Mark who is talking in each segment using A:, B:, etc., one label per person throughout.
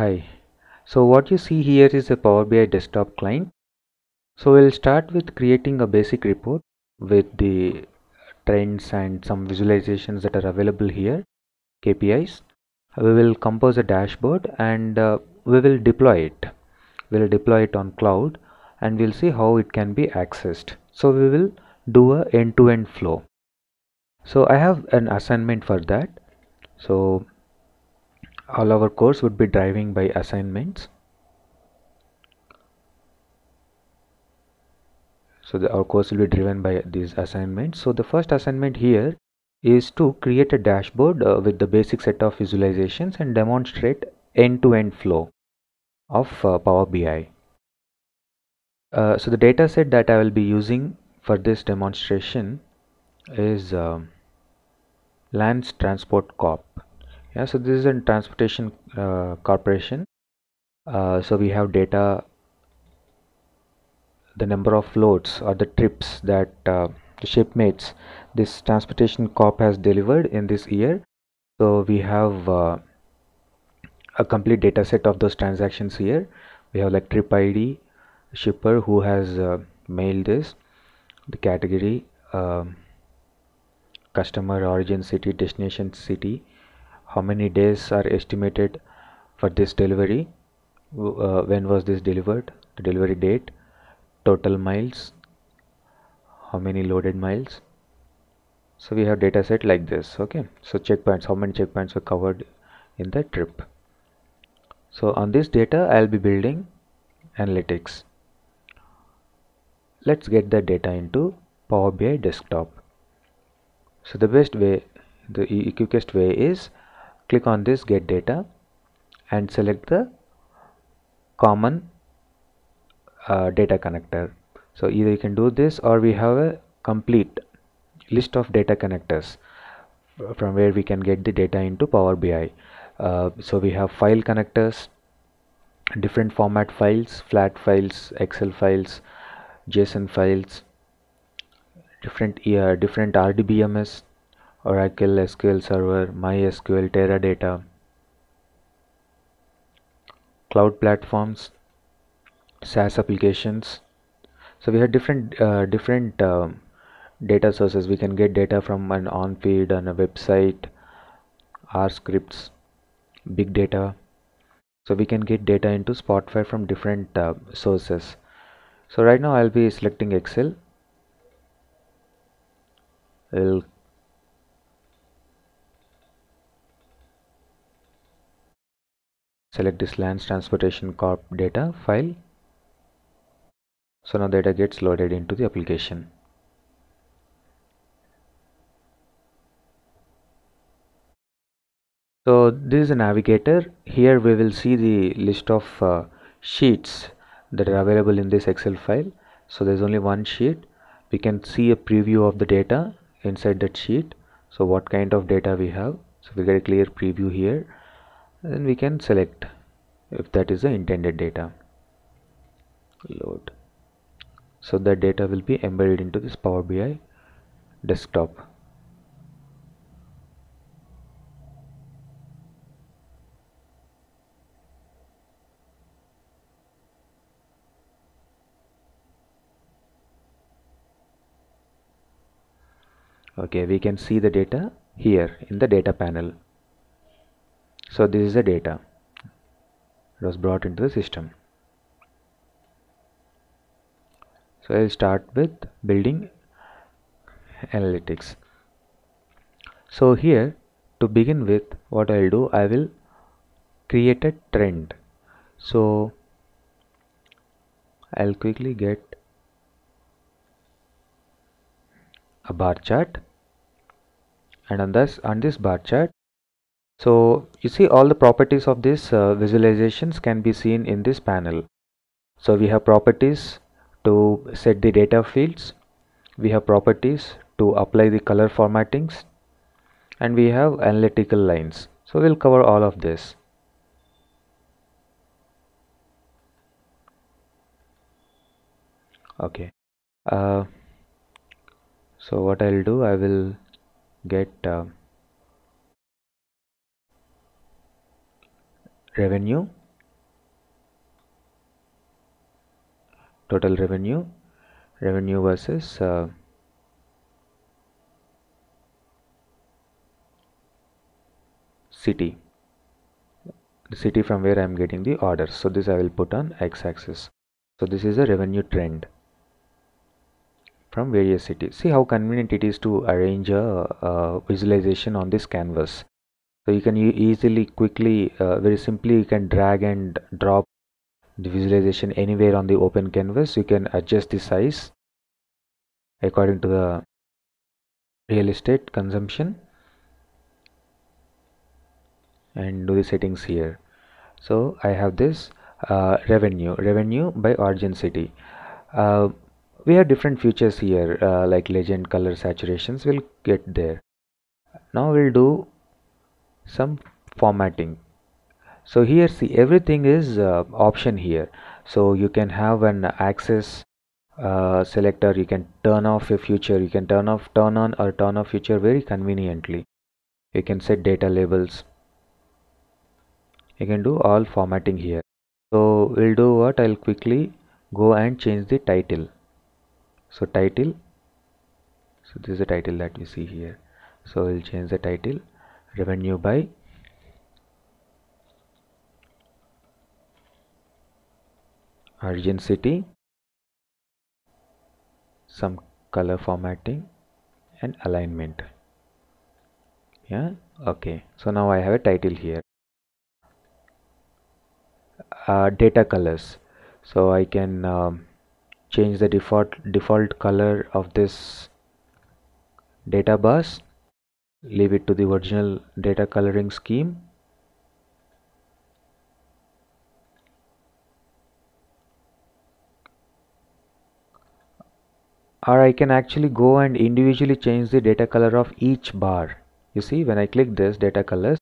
A: Hi. So what you see here is a Power BI desktop client. So we'll start with creating a basic report with the trends and some visualizations that are available here, KPIs. We will compose a dashboard and uh, we will deploy it. We'll deploy it on cloud and we'll see how it can be accessed. So we will do a end-to-end -end flow. So I have an assignment for that. So all our course would be driving by assignments. So the, our course will be driven by these assignments. So the first assignment here is to create a dashboard uh, with the basic set of visualizations and demonstrate end-to-end -end flow of uh, Power BI. Uh, so the data set that I will be using for this demonstration is uh, Lands Transport Corp yeah so this is a transportation uh, corporation. Uh, so we have data the number of loads or the trips that uh, the shipmates this transportation corp has delivered in this year. So we have uh, a complete data set of those transactions here. We have like trip id shipper who has uh, mailed this the category um, customer origin city destination city how many days are estimated for this delivery? Uh, when was this delivered? The delivery date? Total miles? How many loaded miles? So we have data set like this okay? So checkpoints how many checkpoints were covered in the trip? So on this data I'll be building analytics. Let's get the data into Power BI desktop. So the best way the quickest way is click on this get data and select the common uh, data connector. So either you can do this or we have a complete list of data connectors from where we can get the data into Power BI uh, so we have file connectors different format files flat files excel files json files different uh, different rdbms Oracle SQL Server, MySQL, Teradata, cloud platforms, SaaS applications. So we have different uh, different uh, data sources. We can get data from an on-feed on a website, R scripts, big data. So we can get data into Spotify from different uh, sources. So right now I'll be selecting Excel. I'll select this lands transportation corp data file. So now data gets loaded into the application. So this is a navigator. Here we will see the list of uh, sheets that are available in this excel file. So there's only one sheet. We can see a preview of the data inside that sheet. So what kind of data we have. So we get a clear preview here then we can select if that is the intended data. Load. So that data will be embedded into this Power BI desktop. Okay we can see the data here in the data panel so this is the data it was brought into the system. So I'll start with building analytics. So here to begin with what I'll do I will create a trend. So I'll quickly get a bar chart. And on this on this bar chart so you see all the properties of this uh, visualizations can be seen in this panel. So we have properties to set the data fields. We have properties to apply the color formattings. And we have analytical lines. So we'll cover all of this. Okay. Uh, so what I'll do I will get uh, revenue total revenue revenue versus uh, city the city from where I am getting the orders. So this I will put on x-axis so this is a revenue trend from various cities see how convenient it is to arrange a, a visualization on this canvas so you can easily quickly uh, very simply you can drag and drop the visualization anywhere on the open canvas. You can adjust the size according to the real estate consumption and do the settings here. So I have this uh, revenue revenue by origin city. Uh, we have different features here uh, like legend color saturations. We'll get there. Now we'll do some formatting. So here see everything is uh, option here. So you can have an access uh, selector. You can turn off a feature you can turn off turn on or turn off feature very conveniently. You can set data labels. You can do all formatting here. So we'll do what? I'll quickly go and change the title. So title. So this is the title that we see here. So we'll change the title revenue by? Origin city. Some color formatting and alignment. Yeah okay. So now I have a title here. Uh, data colors. So I can um, change the default default color of this data bus leave it to the original data coloring scheme or I can actually go and individually change the data color of each bar you see when I click this data colors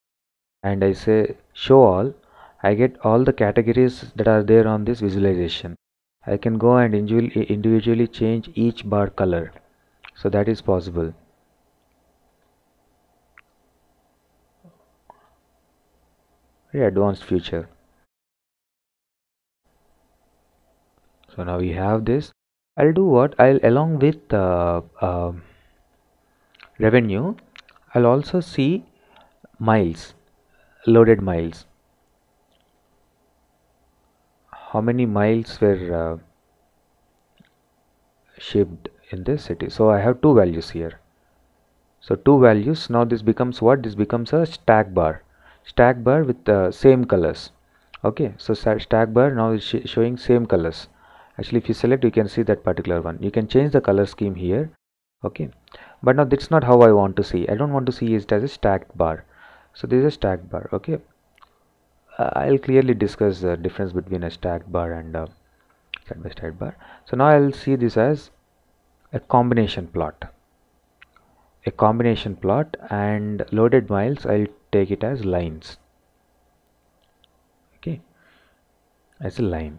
A: and I say show all I get all the categories that are there on this visualization. I can go and individually change each bar color. So that is possible. Advanced feature. So now we have this. I'll do what? I'll along with uh, uh, revenue, I'll also see miles, loaded miles how many miles were uh, shipped in this city so I have two values here so two values now this becomes what this becomes a stack bar stack bar with the same colors. Okay so stack bar now is sh showing same colors. Actually if you select you can see that particular one. You can change the color scheme here. Okay but now that's not how I want to see. I don't want to see it as a stacked bar. So this is a stacked bar okay? Uh, I'll clearly discuss the difference between a stacked bar and a side by side bar. So now I'll see this as a combination plot. A combination plot and loaded miles I'll take it as lines. Okay? As a line.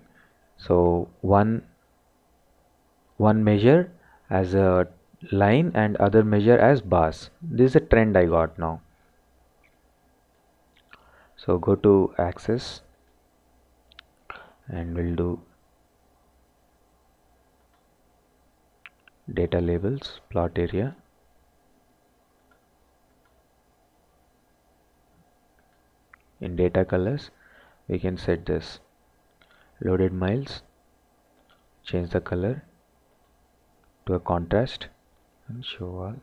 A: So one one measure as a line and other measure as bars. This is a trend I got now. So go to axis and we'll do data labels plot area in data colors we can set this. Loaded miles change the color to a contrast and show all.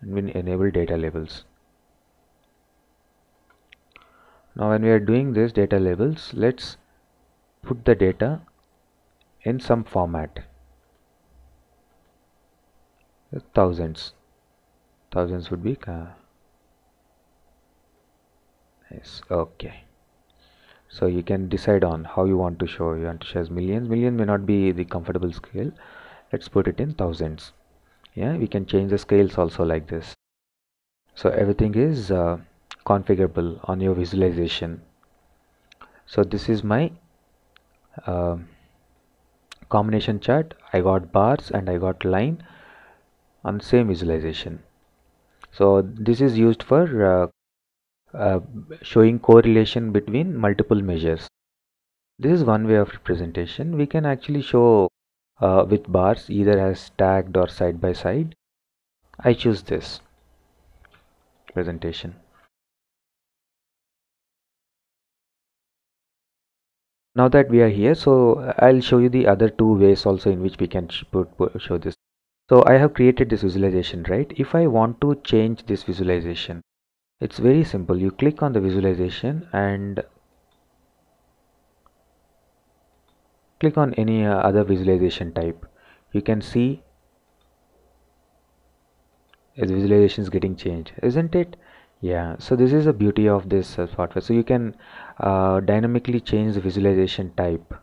A: And we enable data labels. Now when we are doing this data labels let's put the data in some format. Thousands. Thousands would be uh, yes okay. So you can decide on how you want to show. You want to show as millions. Million may not be the comfortable scale. Let's put it in thousands. Yeah we can change the scales also like this. So everything is uh, configurable on your visualization. So this is my uh, combination chart. I got bars and I got line on same visualization. So this is used for uh, uh, showing correlation between multiple measures. This is one way of representation. We can actually show uh, with bars either as stacked or side by side. I choose this presentation. Now that we are here so I'll show you the other two ways also in which we can put, put, show this. So I have created this visualization right? If I want to change this visualization it's very simple. You click on the visualization and click on any uh, other visualization type. You can see the visualization is getting changed isn't it? Yeah. So this is the beauty of this uh, software. So you can uh, dynamically change the visualization type.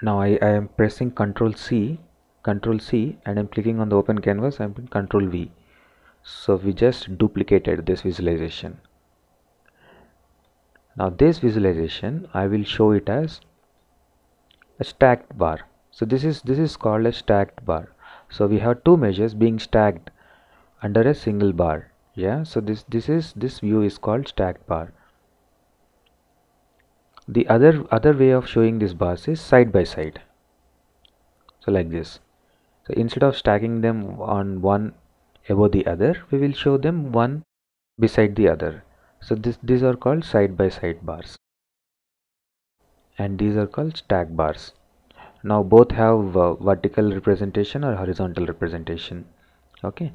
A: Now I, I am pressing ctrl C ctrl C and I'm clicking on the open canvas. I'm ctrl V so we just duplicated this visualization. Now this visualization I will show it as a stacked bar. So this is this is called a stacked bar. So we have two measures being stacked under a single bar. Yeah? So this this is this view is called stacked bar. The other other way of showing these bars is side by side. So like this. So instead of stacking them on one above the other we will show them one beside the other. So this these are called side by side bars. And these are called stack bars. Now both have uh, vertical representation or horizontal representation. Okay.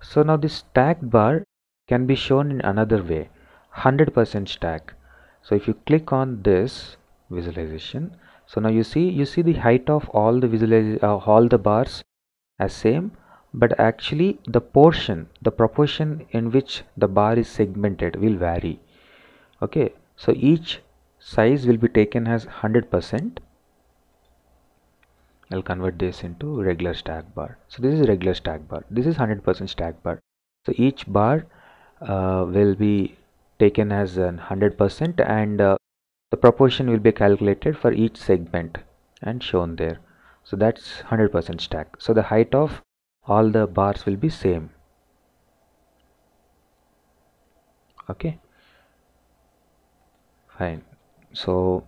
A: So now this stacked bar can be shown in another way. 100% stack. So if you click on this visualization so now you see you see the height of all the visualize uh, all the bars as same but actually the portion the proportion in which the bar is segmented will vary. Okay? So each size will be taken as 100% I'll convert this into regular stack bar. So this is regular stack bar. This is 100% stack bar. So each bar uh, will be taken as an 100% and uh, the proportion will be calculated for each segment and shown there. So that's 100% stack. So the height of all the bars will be same okay fine so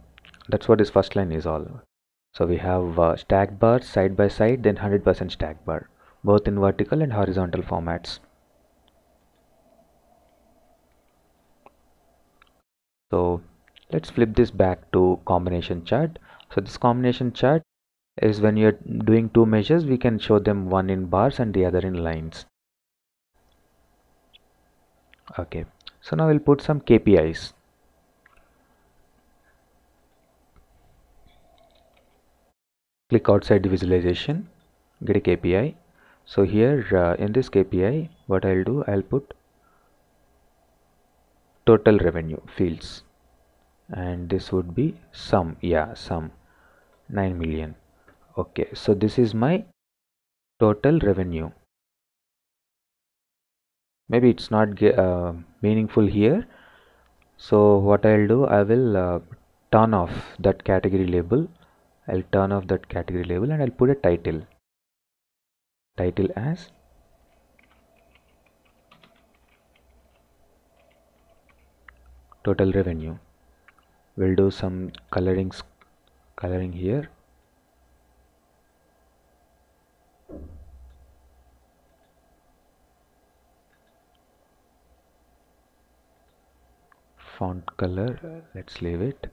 A: that's what this first line is all so we have uh, stack bar side by side then 100% stack bar both in vertical and horizontal formats. So let's flip this back to combination chart. So this combination chart is when you're doing two measures we can show them one in bars and the other in lines. Okay. So now we'll put some KPIs. click outside the visualization get a KPI so here uh, in this KPI what I'll do I'll put total revenue fields. And this would be sum. Yeah sum. 9 million okay so this is my total revenue. Maybe it's not uh, meaningful here. So what I'll do I will uh, turn off that category label. I'll turn off that category label and I'll put a title. Title as total revenue. We'll do some colorings coloring here font color. Let's leave it.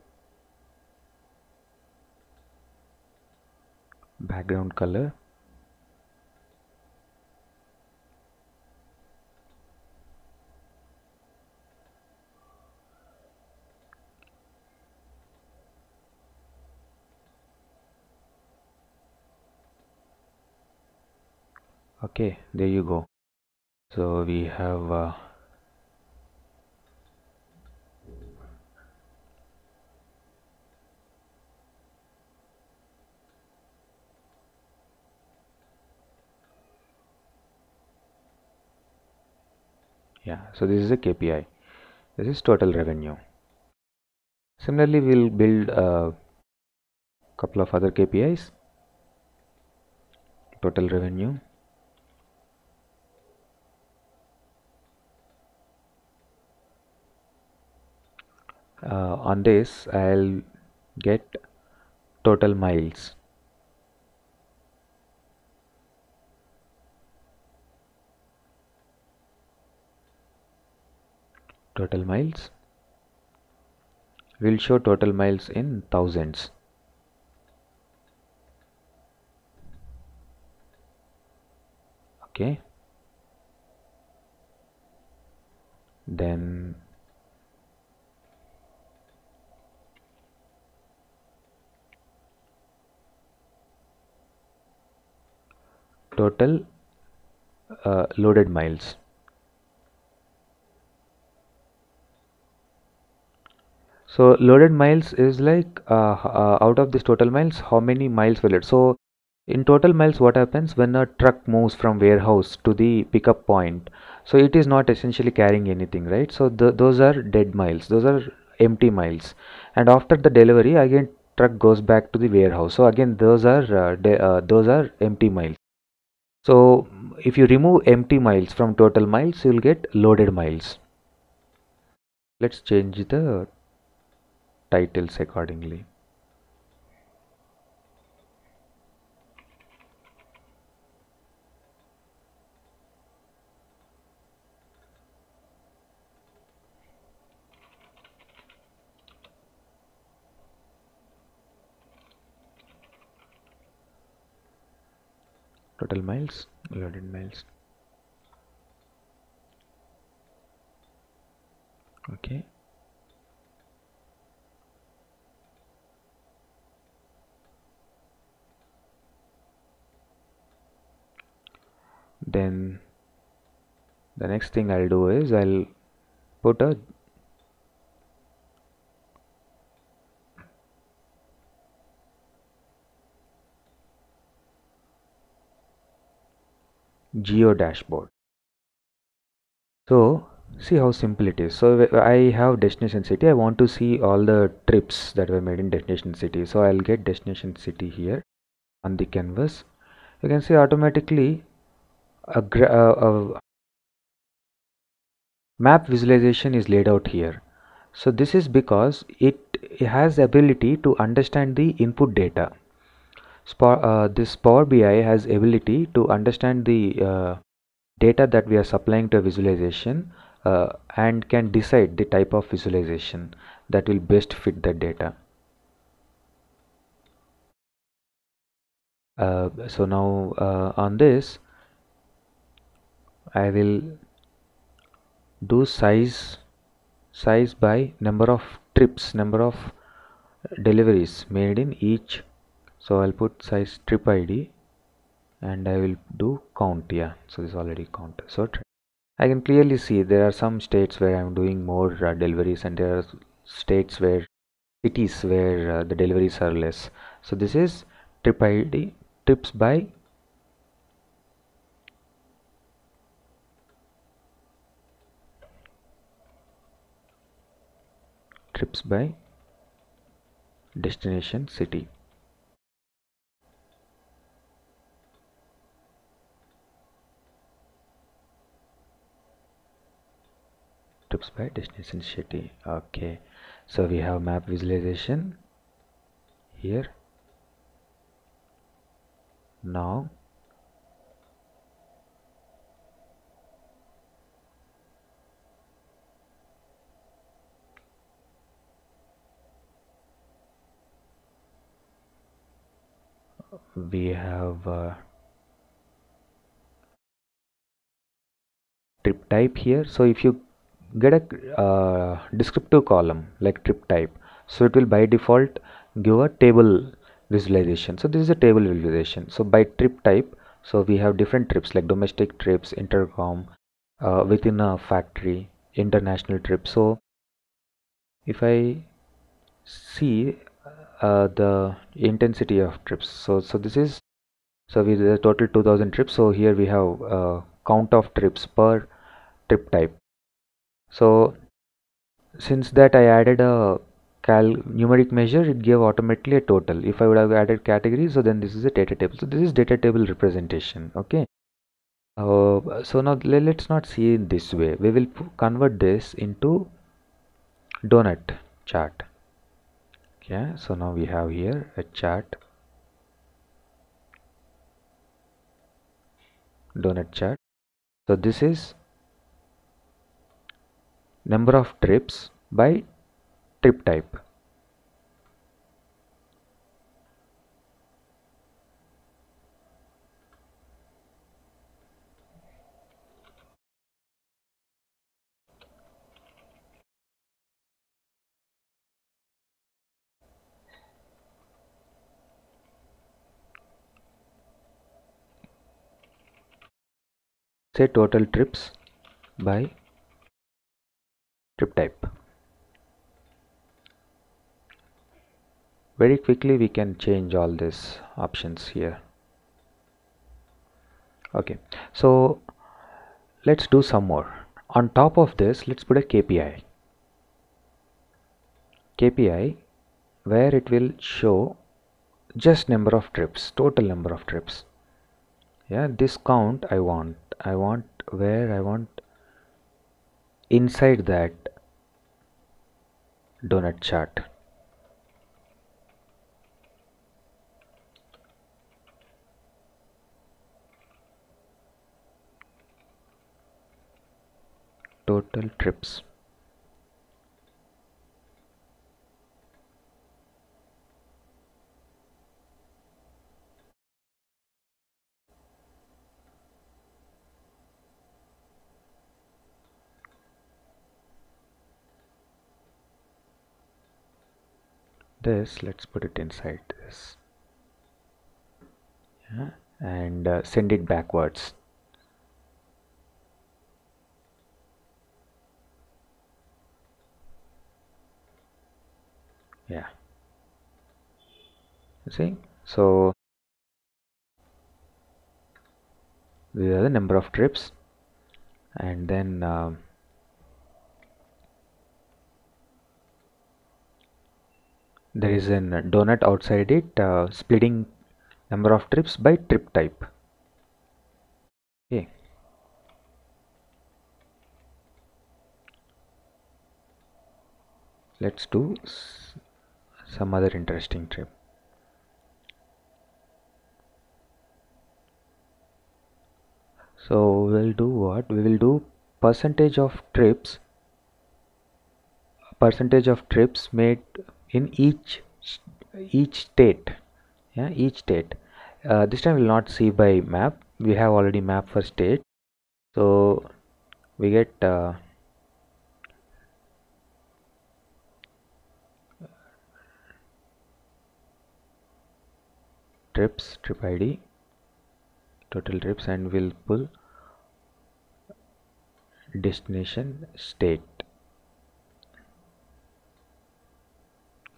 A: Background color. Okay there you go. So we have uh, yeah so this is a KPI this is total revenue. Similarly we'll build a couple of other KPIs total revenue. Uh, on this I'll get total miles total miles. Will show total miles in thousands. Okay. Then total uh, loaded miles so loaded miles is like uh, uh, out of this total miles how many miles will it? So in total miles what happens when a truck moves from warehouse to the pickup point? So it is not essentially carrying anything right? So the, those are dead miles. Those are empty miles. And after the delivery again truck goes back to the warehouse. So again those are uh, uh, those are empty miles. So if you remove empty miles from total miles you will get loaded miles. Let's change the titles accordingly. Total miles loaded miles. Okay then the next thing I'll do is I'll put a geo dashboard. So see how simple it is. So I have destination city. I want to see all the trips that were made in destination city. So I'll get destination city here on the canvas. You can see automatically a, a, map visualization is laid out here so this is because it has the ability to understand the input data uh, this Power BI has ability to understand the uh, data that we are supplying to a visualization uh, and can decide the type of visualization that will best fit the data. Uh, so now uh, on this I will do size size by number of trips number of deliveries made in each. So I'll put size trip ID and I will do count yeah. So this already count so I can clearly see there are some states where I'm doing more uh, deliveries and there are states where cities where uh, the deliveries are less. So this is trip ID trips by trips by destination city. Trips by destination city. Okay. So we have map visualization here. Now we have uh, trip type here. So if you get a uh, descriptive column like trip type so it will by default give a table visualization. So this is a table visualization. So by trip type so we have different trips like domestic trips intercom uh, within a factory international trip. So if i see uh, the intensity of trips. So so this is so we the total 2000 trips. So here we have uh, count of trips per trip type. So since that I added a cal numeric measure it gave automatically a total. If I would have added category so then this is a data table. So this is data table representation okay? Uh, so now let's not see it this way. We will convert this into donut chart okay so now we have here a chart. Donut chart. So this is number of trips by trip type say total trips by trip type. Very quickly we can change all these options here. Okay so let's do some more. On top of this let's put a KPI KPI where it will show just number of trips total number of trips yeah this count I want. I want where I want inside that donut chart. Total trips this. Let's put it inside this. Yeah, and uh, send it backwards. Yeah. You see? So these are the number of trips. And then um, there is a donut outside it uh, splitting number of trips by trip type. Okay. Let's do some other interesting trip. So we'll do what? We will do percentage of trips percentage of trips made in each each state yeah each state. Uh, this time we'll not see by map. We have already map for state. So we get uh, trips trip id total trips and we'll pull destination state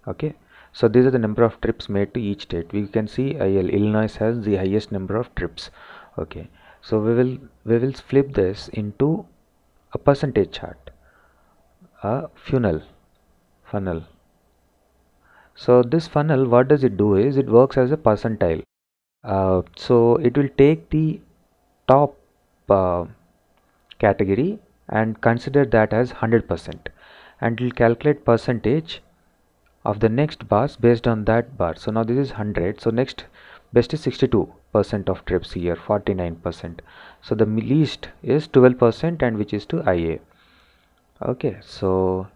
A: okay? So these are the number of trips made to each state. We can see IL, Illinois has the highest number of trips. Okay? So we will we will flip this into a percentage chart a funnel funnel. So this funnel what does it do is it works as a percentile. Uh, so it will take the top uh, category and consider that as 100% and it will calculate percentage of the next bars based on that bar so now this is 100 so next best is 62 percent of trips here 49 percent. So the least is 12 percent and which is to IA okay so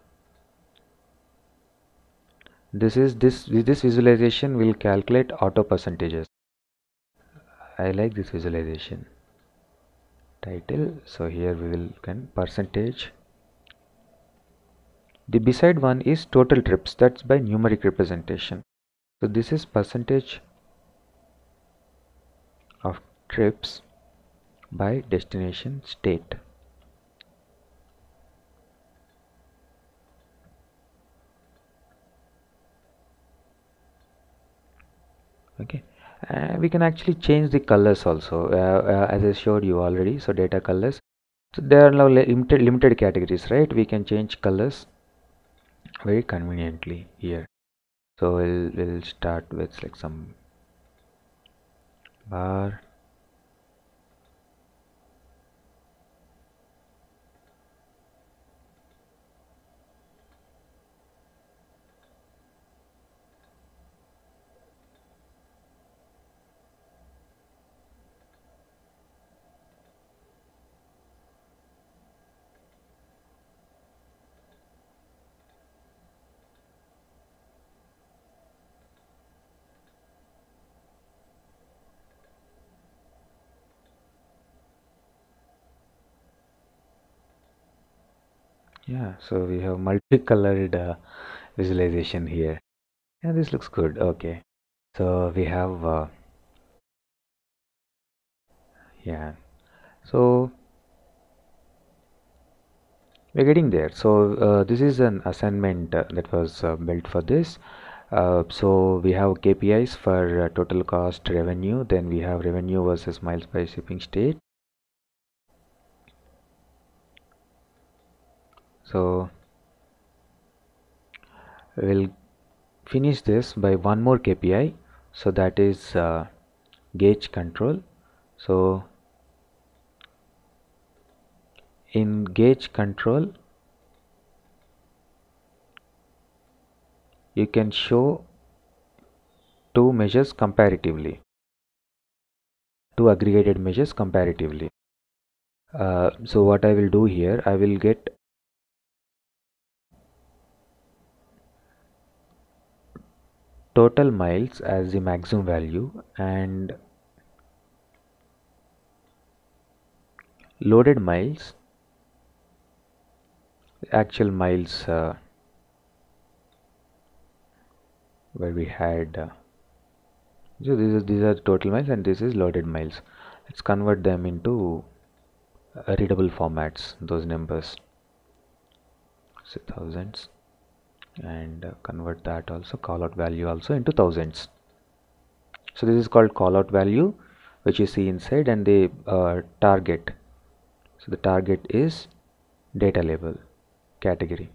A: this is this this visualization will calculate auto percentages. I like this visualization title. So here we will can percentage the beside one is total trips. That's by numeric representation. So this is percentage of trips by destination state. okay. Uh, we can actually change the colors also. Uh, uh, as I showed you already so data colors. So there are now limited limited categories right? We can change colors very conveniently here. So we'll, we'll start with like some bar yeah. So we have multicolored uh, visualization here. Yeah this looks good. Okay. So we have uh, yeah. So we're getting there. So uh, this is an assignment uh, that was uh, built for this. Uh, so we have KPIs for uh, total cost revenue. Then we have revenue versus miles by shipping state so we'll finish this by one more KPI so that is uh, gauge control. So in gauge control you can show two measures comparatively. Two aggregated measures comparatively. Uh, so what I will do here I will get total miles as the maximum value and loaded miles actual miles uh, where we had uh, so these are, these are total miles and this is loaded miles. Let's convert them into uh, readable formats those numbers. So thousands and convert that also call out value also into thousands. So this is called call out value which you see inside and the uh, target. So the target is data label category.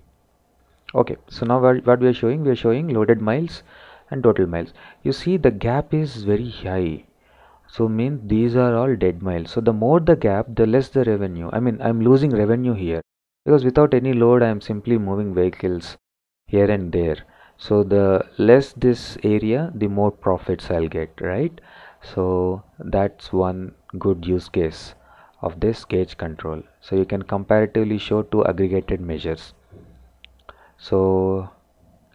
A: Okay so now what we are showing? We are showing loaded miles and total miles. You see the gap is very high. So mean these are all dead miles. So the more the gap the less the revenue. I mean i'm losing revenue here. Because without any load i'm simply moving vehicles here and there. So the less this area the more profits i'll get right? So that's one good use case of this gauge control. So you can comparatively show two aggregated measures. So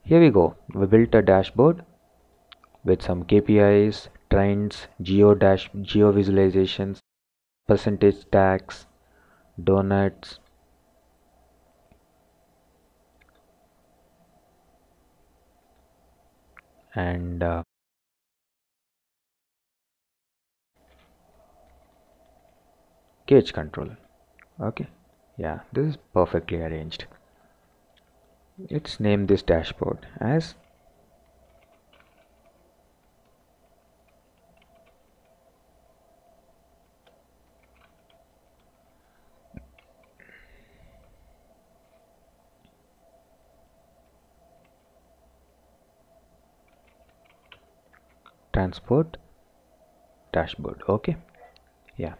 A: here we go. We built a dashboard with some KPIs trends geo dash geo visualizations percentage tax donuts and uh, gauge control. Okay. Yeah this is perfectly arranged. Let's name this dashboard as transport dashboard. Okay. Yeah.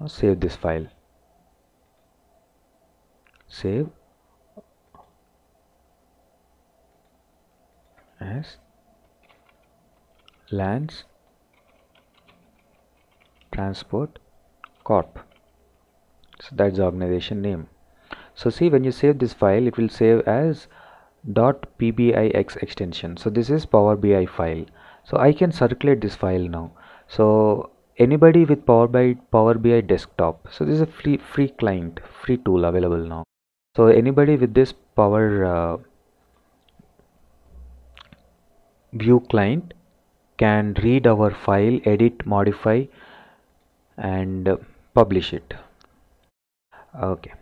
A: Now save this file. Save as lands transport corp. So that's the organization name so see when you save this file it will save as .pbix extension. So this is power bi file. So i can circulate this file now. So anybody with power bi power bi desktop so this is a free free client free tool available now. So anybody with this power uh, view client can read our file edit modify and publish it. Okay